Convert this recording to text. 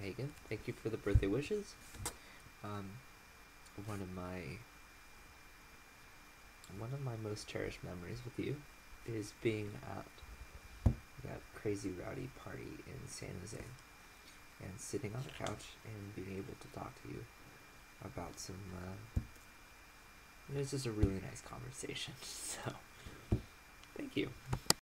Meagan, thank you for the birthday wishes. Um, one of my one of my most cherished memories with you is being at that crazy rowdy party in San Jose and sitting on the couch and being able to talk to you about some. Uh, it was just a really nice conversation. So, thank you.